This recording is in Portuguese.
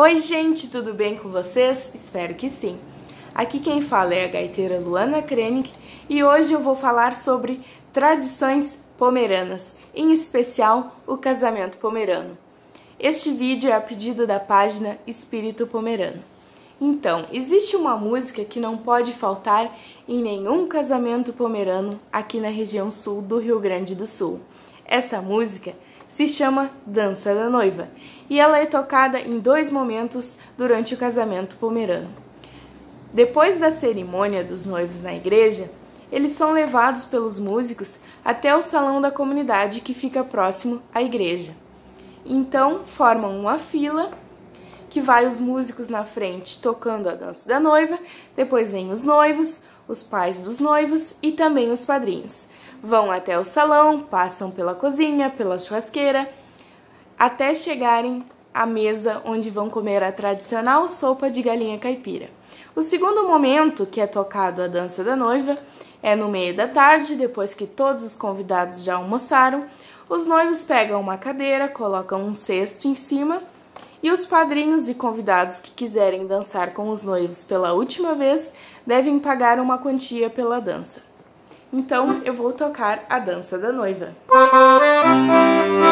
Oi, gente, tudo bem com vocês? Espero que sim. Aqui quem fala é a gaiteira Luana Krenik e hoje eu vou falar sobre tradições pomeranas, em especial o casamento pomerano. Este vídeo é a pedido da página Espírito Pomerano. Então, existe uma música que não pode faltar em nenhum casamento pomerano aqui na região sul do Rio Grande do Sul. Essa música se chama Dança da Noiva e ela é tocada em dois momentos durante o casamento pomerano. Depois da cerimônia dos noivos na igreja, eles são levados pelos músicos até o salão da comunidade que fica próximo à igreja. Então, formam uma fila que vai os músicos na frente tocando a dança da noiva, depois vem os noivos, os pais dos noivos e também os padrinhos. Vão até o salão, passam pela cozinha, pela churrasqueira, até chegarem à mesa onde vão comer a tradicional sopa de galinha caipira. O segundo momento, que é tocado a dança da noiva, é no meio da tarde, depois que todos os convidados já almoçaram. Os noivos pegam uma cadeira, colocam um cesto em cima e os padrinhos e convidados que quiserem dançar com os noivos pela última vez devem pagar uma quantia pela dança. Então eu vou tocar a dança da noiva. Música